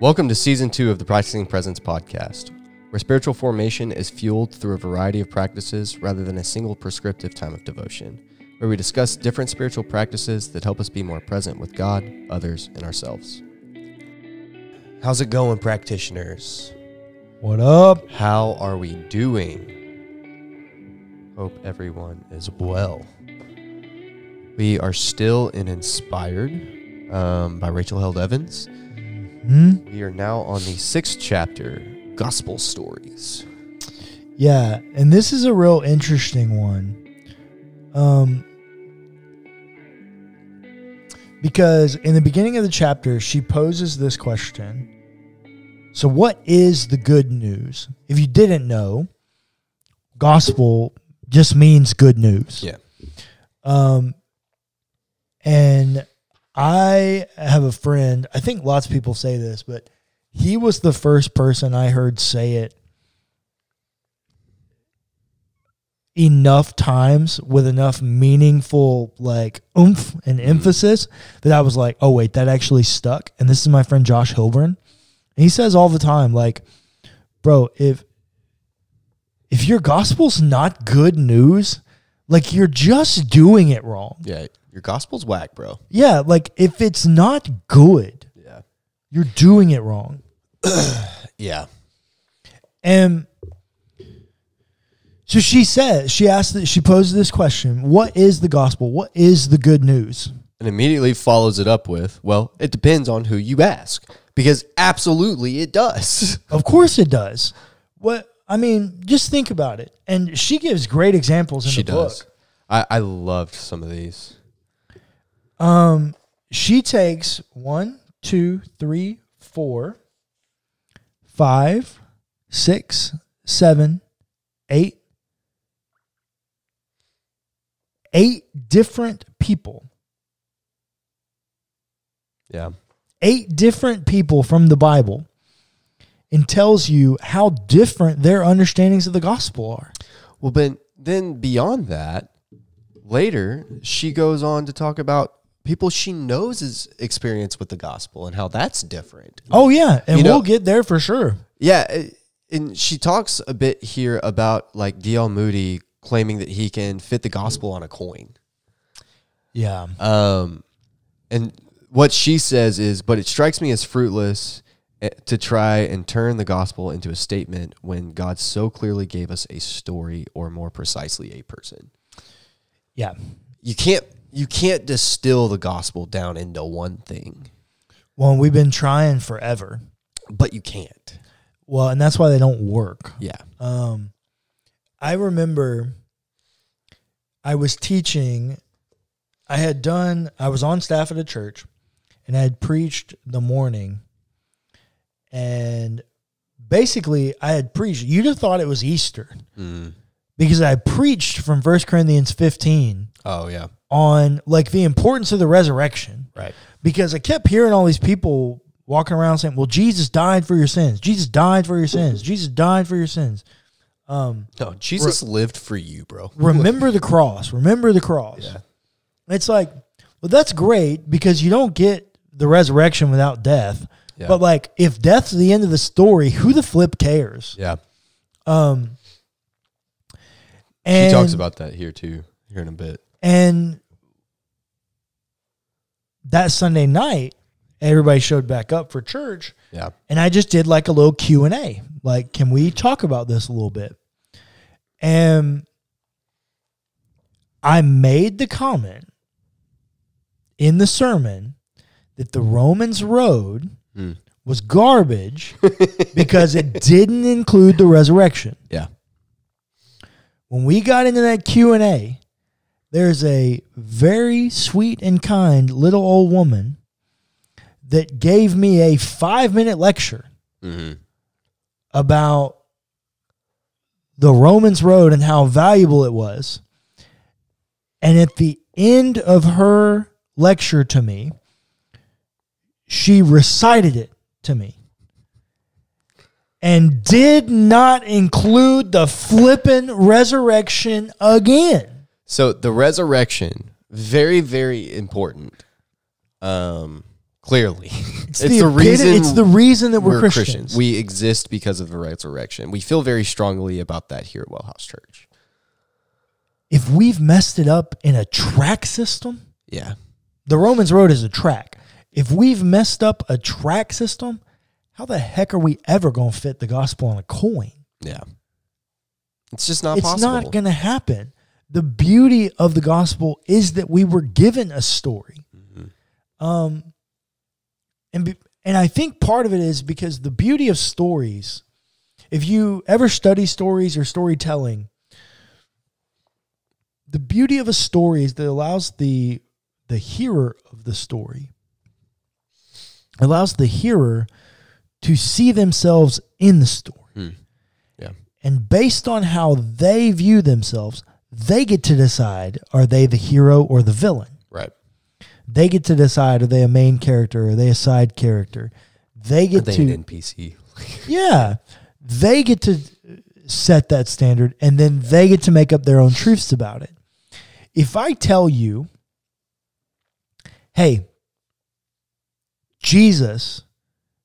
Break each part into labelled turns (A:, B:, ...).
A: Welcome to season two of the Practicing Presence podcast, where spiritual formation is fueled through a variety of practices rather than a single prescriptive time of devotion, where we discuss different spiritual practices that help us be more present with God, others, and ourselves. How's it going, practitioners?
B: What up?
A: How are we doing? Hope everyone is well. We are still in Inspired um, by Rachel Held Evans.
B: Hmm?
A: We are now on the sixth chapter, Gospel Stories.
B: Yeah, and this is a real interesting one. Um because in the beginning of the chapter she poses this question. So what is the good news? If you didn't know, gospel just means good news.
A: Yeah.
B: Um and I have a friend, I think lots of people say this, but he was the first person I heard say it enough times with enough meaningful like oomph and emphasis that I was like, oh wait, that actually stuck. And this is my friend Josh Hilburn. And he says all the time, like, bro, if if your gospel's not good news, like you're just doing it wrong.
A: Yeah, your gospel's whack, bro.
B: Yeah, like if it's not good,
A: Yeah.
B: you're doing it wrong.
A: Yeah.
B: And so she says, she asked, that she posed this question What is the gospel? What is the good news?
A: And immediately follows it up with, well, it depends on who you ask. Because absolutely it does.
B: Of course it does. What, I mean, just think about it. And she gives great examples in
A: she
B: the
A: does.
B: book.
A: I, I loved some of these.
B: Um, she takes one, two, three, four, five, six, seven, eight, eight different people,
A: Yeah.
B: Eight different people from the Bible, and tells you how different their understandings of the gospel are.
A: Well, but then beyond that, later she goes on to talk about people she knows is experience with the gospel and how that's different.
B: Oh yeah, and
A: You
B: we'll get there for sure.
A: Yeah, and she talks a bit here about like D.L. Moody claiming that he can fit the gospel on a coin.
B: Yeah.
A: Um, and what she says is, but it strikes me as fruitless eh, to try and turn the gospel into a statement when God so clearly gave us a story, or more precisely, a person.
B: Yeah.
A: You can't you can't distill the gospel down into one thing,
B: Well, we've been trying forever.
A: but you can't.
B: Well, and that's why they don't work.
A: Yeah.
B: Um, I remember I was teaching. I had done. I was on staff at a church, and I had preached the morning. And basically, I had preached. You'd have thought it was Easter
A: Mm.
B: because I preached from 1 Corinthians 15
A: Oh yeah.
B: on like the importance of the resurrection.
A: Right.
B: Because I kept hearing all these people walking around saying, "Well, Jesus died for your sins. Jesus died for your sins. Jesus died for your sins." Um,
A: No, Jesus lived for you, bro.
B: remember the cross. Remember the cross.
A: Yeah.
B: It's like, well, that's great because you don't get the resurrection without death.
A: Yeah.
B: But like, if death's the end of the story, who the flip cares?
A: Yeah.
B: Um,
A: She talks about that here too, here in a bit.
B: and that Sunday night, everybody showed back up for church.
A: Yeah.
B: and I just did like a little Q and A. Like, can we talk about this a little bit? And I made the comment in the sermon that the Romans road
A: Mm.
B: was garbage because it didn't include the resurrection.
A: Yeah.
B: When we got into that Q and A, there's a very sweet and kind little old woman that gave me a five minute lecture
A: Mm-hmm.
B: about the Romans road and how valuable it was. And at the end of her lecture to me, she recited it to me. and did not include the flippin' resurrection again.
A: So the resurrection, very, very important. Um, clearly,
B: It's, the, epit- It's the reason that we're, Christians.
A: We exist because of the resurrection. We feel very strongly about that here at Wellhouse Church.
B: if we've messed it up in a tract system,
A: Yeah.
B: the Romans road is a tract. If we've messed up a tract system, how the heck are we ever going to fit the gospel on a coin?
A: Yeah. It's just not
B: it's
A: possible.
B: not going to happen. The beauty of the gospel is that we were given a story.
A: Mm-hmm.
B: Um, and be, and I think part of it is because the beauty of stories. If you ever study stories or storytelling, the beauty of a story is that it allows the the hearer of the story allows the hearer to see themselves in the story.
A: Hmm. Yeah.
B: And based on how they view themselves, they get to decide are they the hero or the villain?
A: Right.
B: They get to decide are they a main character or are they a side character? They
A: Are
B: get
A: they
B: to
A: an NPC?
B: yeah, they get to set that standard and then they get to make up their own truths about it. If I tell you, hey, Jesus,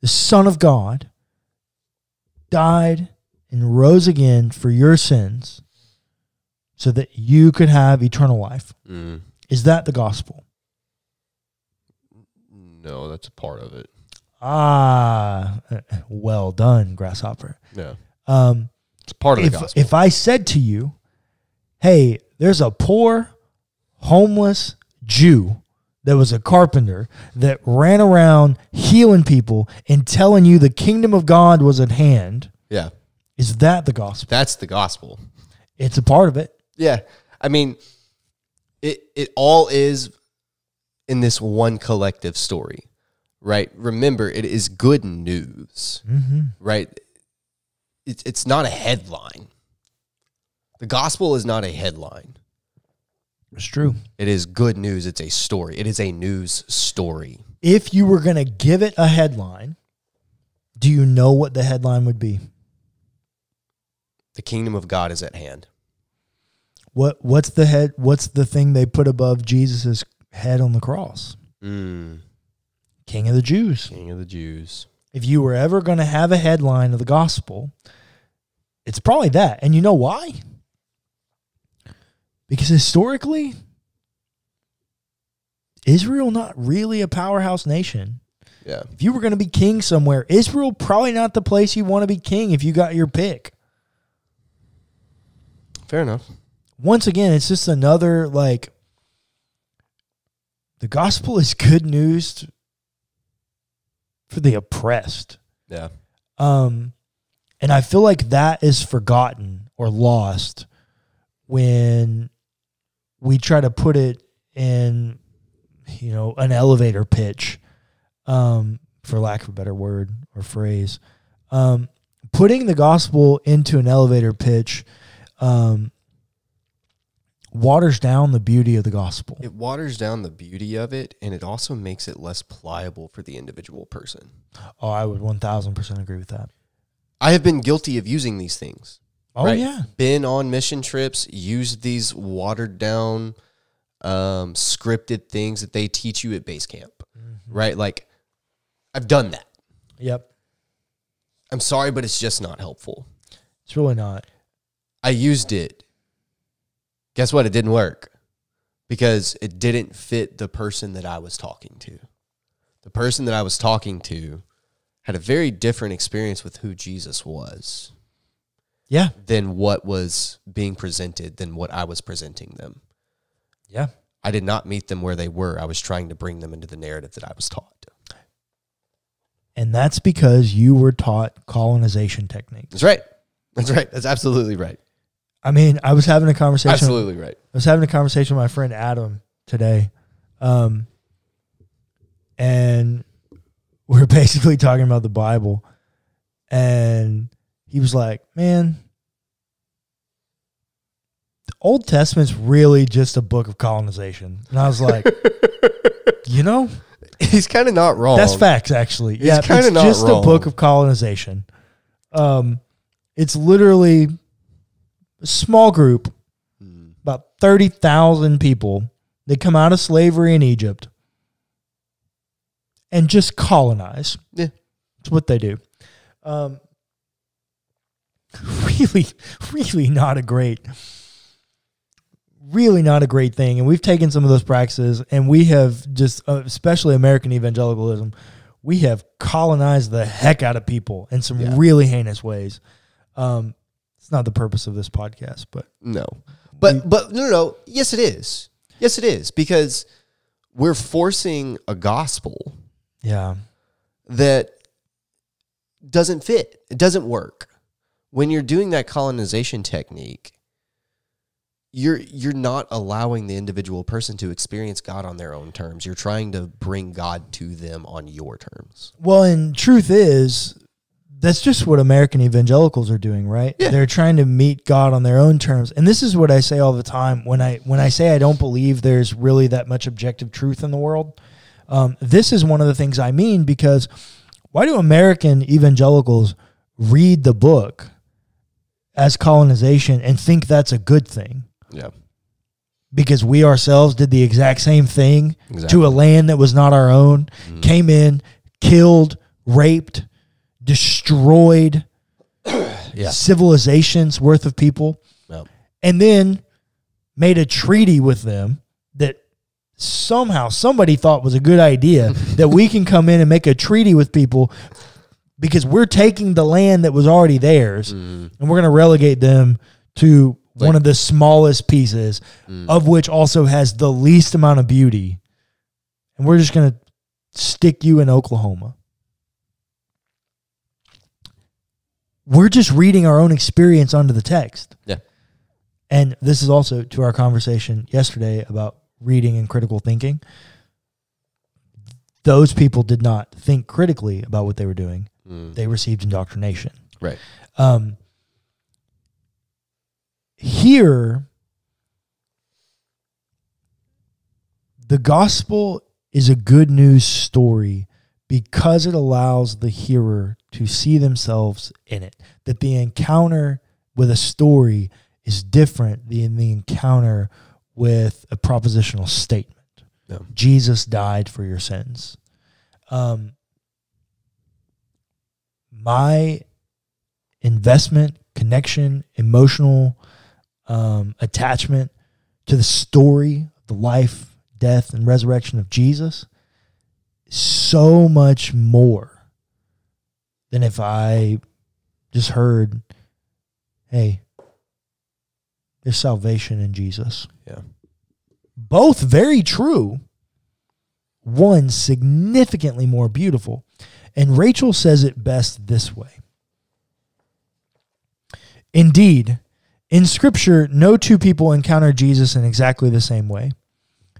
B: the Son of God, died and rose again for your sins so that you could have eternal life,
A: Mm,
B: is that the gospel?
A: no, that's a part of it.
B: Ah, well done, grasshopper.
A: Yeah.
B: Um,
A: It's part of
B: if
A: the gospel.
B: if I said to you, "Hey, there's a poor, homeless Jew that was a carpenter that ran around healing people and telling you the kingdom of God was at hand,"
A: yeah.
B: is that the gospel?
A: That's the gospel.
B: It's a part of it.
A: Yeah. I mean, it it all is in this one collective story, right? Remember, it is good news,
B: Mm-hmm.
A: right? It's it's not a headline. The gospel is not a headline.
B: It's true.
A: It is good news. It's a story. It is a news story.
B: If you were going to give it a headline, do you know what the headline would be?
A: The kingdom of God is at hand.
B: What what's the head what's the thing they put above Jesus' head on the cross?
A: Mm,
B: King of the Jews.
A: King of the Jews.
B: if you were ever going to have a headline of the gospel, it's probably that. And you know why? Because historically, Israel not really a powerhouse nation.
A: Yeah.
B: If you were going to be king somewhere, Israel probably not the place you want to be king if you got your pick.
A: Fair enough.
B: Once again, it's just another like the gospel is good news for the oppressed.
A: Yeah.
B: Um, and I feel like that is forgotten or lost when we try to put it in, you know, an elevator pitch, um, for lack of a better word or phrase. Um, putting the gospel into an elevator pitch, um, waters down the beauty of the gospel.
A: It waters down the beauty of it and it also makes it less pliable for the individual person.
B: Oh, I would 1000% agree with that.
A: I have been guilty of using these things.
B: Oh,
A: right?
B: yeah.
A: Been on mission trips, used these watered down, um, scripted things that they teach you at base camp,
B: Mm-hmm.
A: right? Like, I've done that.
B: Yep.
A: I'm sorry, but it's just not helpful.
B: It's really not.
A: I used it. Guess what? It didn't work because it didn't fit the person that I was talking to. The person that I was talking to had a very different experience with who Jesus was
B: Yeah.
A: than what was being presented, than what I was presenting them.
B: Yeah.
A: I did not meet them where they were. I was trying to bring them into the narrative that I was taught.
B: And that's because you were taught colonization techniques.
A: That's right. That's right. That's absolutely right.
B: I mean, I was having a conversation.
A: Absolutely right.
B: I was having a conversation with my friend Adam today, um, and we are basically talking about the Bible, and he was like, "Man, the Old Testament's really just a book of colonization," and I was like, "You know,
A: He's kind of not wrong.
B: that's facts, actually.
A: He's
B: yeah, it's
A: not
B: just a book of colonization." Um, it's literally a small group,
A: Mm.
B: about thirty thousand people. They come out of slavery in Egypt and just colonize.
A: Yeah.
B: It's what they do. Um, really, really not a great, really not a great thing. And we've taken some of those practices and we have just, uh, especially American evangelicalism, we have colonized the heck out of people in some
A: Yeah.
B: really heinous ways. Um, it's not the purpose of this podcast, but
A: No. But but no no no. Yes it is. Yes it is because we're forcing a gospel
B: yeah,
A: that doesn't fit. It doesn't work. When you're doing that colonization technique, you're you're not allowing the individual person to experience God on their own terms. You're trying to bring God to them on your terms.
B: Well, and truth is, that's just what American evangelicals are doing, right?
A: Yeah.
B: They're trying to meet God on their own terms. And this is what I say all the time when I when I say I don't believe there's really that much objective truth in the world. Um, this is one of the things I mean because why do American evangelicals read the book as colonization and think that's a good thing?
A: Yeah.
B: Because we ourselves did the exact same thing
A: Exactly.
B: to a land that was not our own, mm-hmm. came in, killed, raped, destroyed
A: Yeah.
B: civilizations worth of people,
A: Yep.
B: and then made a treaty with them that somehow somebody thought was a good idea that we can come in and make a treaty with people because we're taking the land that was already theirs mm-hmm. and we're going to relegate them to one of the smallest pieces mm. of which also has the least amount of beauty and we're just going to stick you in Oklahoma we're just reading our own experience onto the text
A: Yeah.
B: and this is also to our conversation yesterday about reading and critical thinking. Those people did not think critically about what they were doing.
A: Mm.
B: They received indoctrination.
A: Right.
B: Um, here, the gospel is a good news story because it allows the hearer to see themselves in it. That the encounter with a story is different than the encounter with a propositional statement.
A: Yeah.
B: Jesus died for your sins. Um, my investment, connection, emotional um, attachment to the story the life, death, and resurrection of Jesus, so much more than if I just heard, hey, there's salvation in Jesus.
A: Yeah.
B: Both very true. One significantly more beautiful. And Rachel says it best this way Indeed, in Scripture, no two people encounter Jesus in exactly the same way.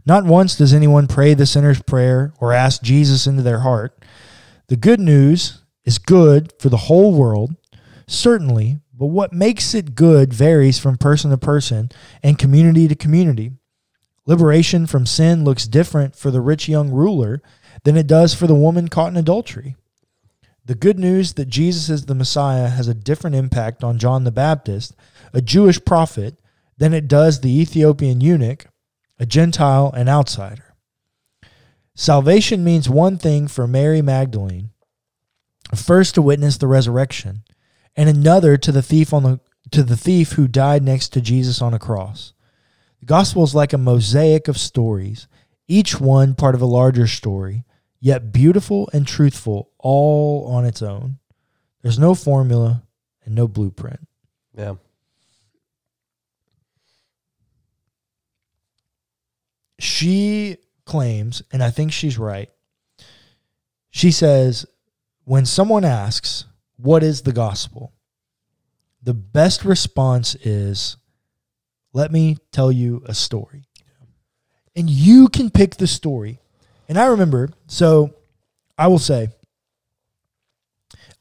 B: Not once does anyone pray the sinner's prayer or ask Jesus into their heart. The good news is good for the whole world, certainly, but what makes it good varies from person to person and community to community. Liberation from sin looks different for the rich young ruler than it does for the woman caught in adultery. The good news that Jesus is the Messiah has a different impact on John the Baptist, a Jewish prophet, than it does the Ethiopian eunuch, a Gentile and outsider. Salvation means one thing for Mary Magdalene first to witness the resurrection, and another to the thief on the to the thief who died next to Jesus on a cross. The gospel is like a mosaic of stories, each one part of a larger story, yet beautiful and truthful all on its own. There's no formula and no blueprint.
A: Yeah.
B: She claims, and I think she's right. She says, when someone asks, What is the gospel? the best response is, Let me tell you a story. And you can pick the story. And I remember, so I will say,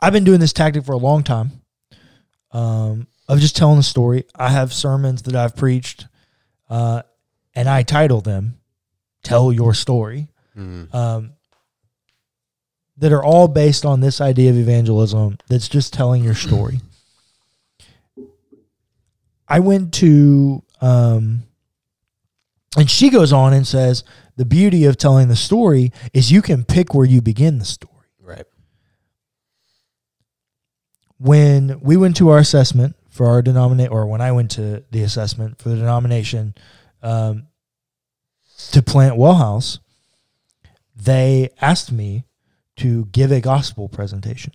B: I've been doing this tactic for a long time um, of just telling the story. I have sermons that I've preached, uh, and I title them "Tell Your Story."
A: Mm.
B: Um, that are all based on this idea of evangelism that's just telling your story. I went to, um, and she goes on and says, the beauty of telling the story is you can pick where you begin the story.
A: Right.
B: When we went to our assessment for our denomination, or when I went to the assessment for the denomination um, to plant Wellhouse, they asked me to give a gospel presentation.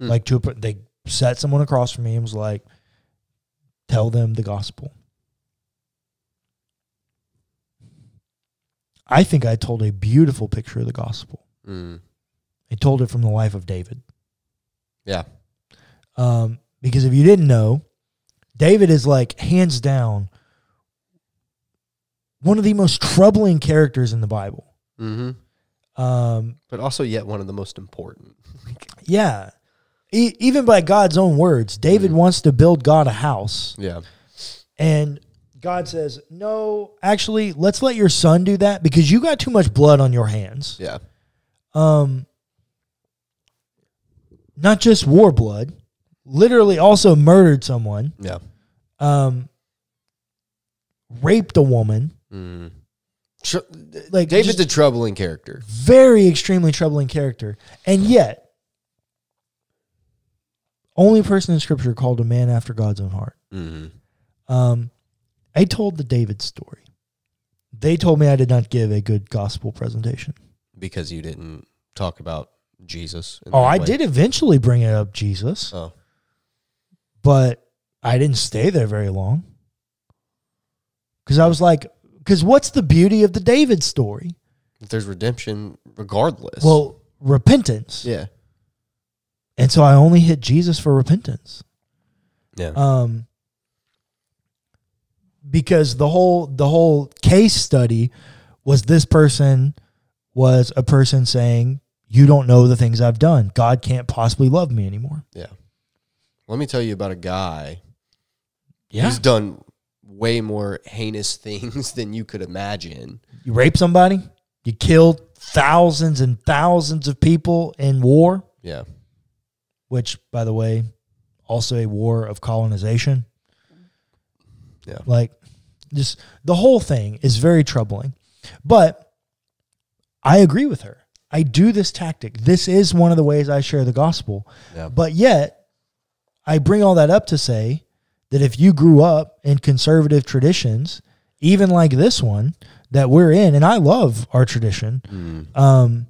A: Hmm.
B: Like to a, they set someone across from me and was like, "Tell them the gospel." I think I told a beautiful picture of the gospel.
A: Mm.
B: I told it from the life of David.
A: Yeah.
B: Um, because if you didn't know, David is like hands down one of the most troubling characters in the Bible.
A: Mm-hmm.
B: Um,
A: But also yet one of the most important.
B: yeah, e- even by God's own words, David
A: Mhm.
B: wants to build God a house,
A: Yeah.
B: and God says, "No, actually, let's let your son do that because you got too much blood on your hands."
A: Yeah.
B: Um, not just war blood, literally also murdered someone.
A: Yeah.
B: um, raped a woman.
A: Mm. Tr-
B: Like
A: David's a troubling character.
B: very extremely troubling character, and yet only person in Scripture called a man after God's own heart.
A: Mm-hmm.
B: Um, I told the David story. They told me I did not give a good gospel presentation.
A: Because you didn't talk about Jesus.
B: Oh, I
A: way.
B: did eventually bring it up, Jesus,
A: Oh.
B: But I didn't stay there very long because I was like, because what's the beauty of the David story?
A: There's redemption regardless.
B: Well, repentance.
A: yeah.
B: And so I only hit Jesus for repentance.
A: Yeah.
B: Um because the whole the whole case study was this person was a person saying, You don't know the things I've done. God can't possibly love me anymore.
A: yeah. Let me tell you about a guy
B: Yeah.
A: who's done way more heinous things than you could imagine.
B: You rape somebody, you killed thousands and thousands of people in war,
A: Yeah.
B: which by the way, also a war of colonization.
A: Yeah.
B: Like just the whole thing is very troubling. But I agree with her. I do this tactic. This is one of the ways I share the gospel.
A: Yeah.
B: But yet, I bring all that up to say that if you grew up in conservative traditions, even like this one that we're in, and I love our tradition,
A: Mm.
B: um,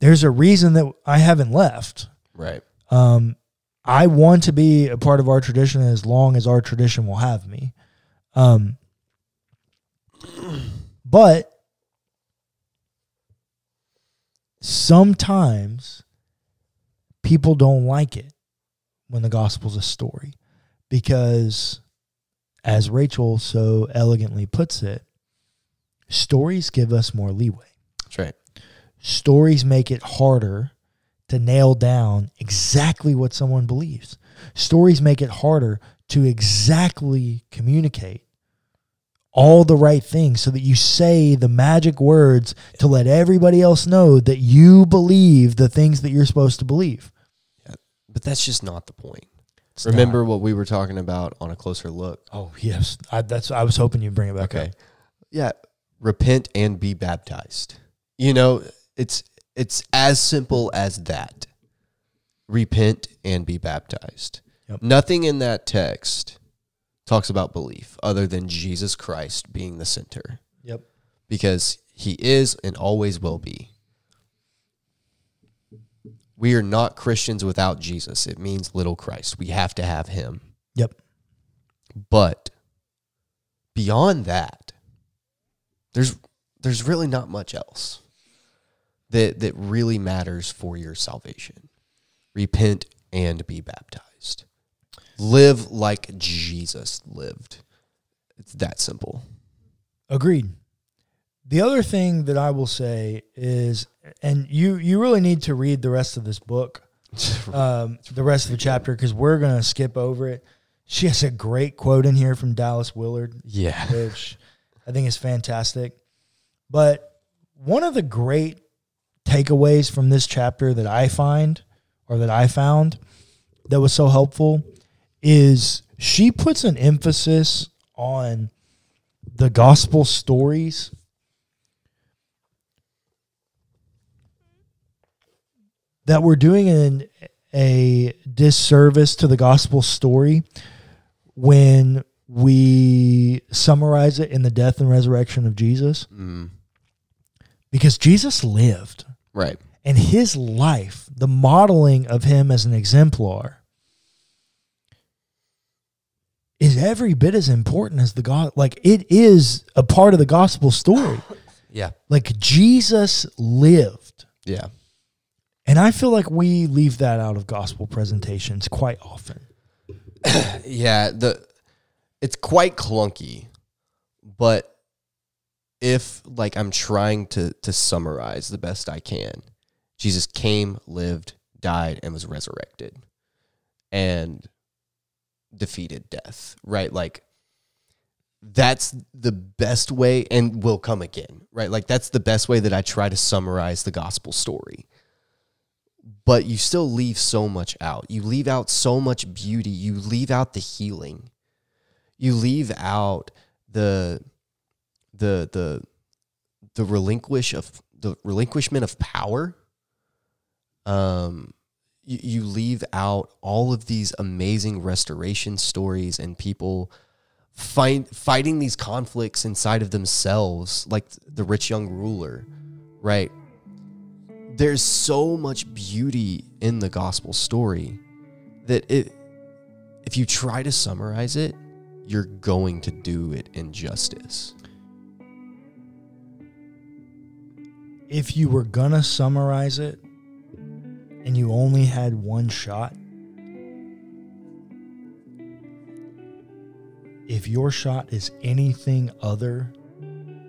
B: there's a reason that I haven't left.
A: Right.
B: Um, I want to be a part of our tradition as long as our tradition will have me. Um, but sometimes people don't like it when the gospel's a story because, as Rachel so elegantly puts it, stories give us more leeway
A: That's right.
B: stories make it harder to nail down exactly what someone believes. Stories make it harder to exactly communicate all the right things so that you say the magic words to let everybody else know that you believe the things that you're supposed to believe.
A: But that's just not the point.
B: It's
A: Remember what we were talking about on a closer look.
B: Oh, yes. I, that's I was hoping you'd bring it back
A: Okay.
B: up.
A: Yeah. Repent and be baptized. You know, it's it's as simple as that. Repent and be baptized.
B: Yep.
A: Nothing in that text talks about belief other than Jesus Christ being the center
B: Yep.
A: because he is and always will be. We are not Christians without Jesus. It means little Christ. We have to have him.
B: Yep.
A: But beyond that, there's there's really not much else that that really matters for your salvation. Repent and be baptized. Live like Jesus lived. It's that simple.
B: Agreed. The other thing that I will say is, and you you really need to read the rest of this book, um, the rest of the chapter, because we're gonna skip over it. She has a great quote in here from Dallas Willard,
A: yeah.
B: which I think is fantastic. But one of the great takeaways from this chapter that I find or that I found that was so helpful is she puts an emphasis on the gospel stories that we're doing an, a disservice to the gospel story when we summarize it in the death and resurrection of Jesus
A: Mm,
B: because Jesus lived
A: right.
B: and his life, the modeling of him as an exemplar, is every bit as important as the God. Like it is a part of the gospel story.
A: Yeah.
B: Like Jesus lived.
A: Yeah.
B: And I feel like we leave that out of gospel presentations quite often.
A: Yeah. The it's quite clunky, but if like I'm trying to to summarize the best I can, Jesus came, lived, died, and was resurrected, and defeated death. Right, like that's the best way, and will come again. Right, like that's the best way that I try to summarize the gospel story. But you still leave so much out. You leave out so much beauty. You leave out the healing. You leave out the the the the relinquish of the relinquishment of power. Um, you, you leave out all of these amazing restoration stories and people fight, fighting these conflicts inside of themselves, like the rich young ruler, right? There's so much beauty in the gospel story that it, if you try to summarize it, you're going to do it injustice.
B: If you were gonna summarize it and you only had one shot, if your shot is anything other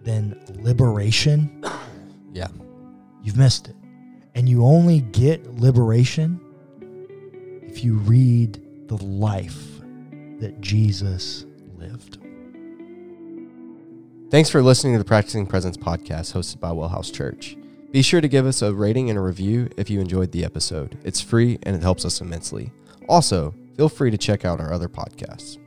B: than liberation,
A: Yeah.
B: you've missed it. And you only get liberation if you read the life that Jesus lived.
A: Thanks for listening to the Practicing Presence podcast hosted by Wellhouse Church. Be sure to give us a rating and a review if you enjoyed the episode. It's free and it helps us immensely. Also, feel free to check out our other podcasts.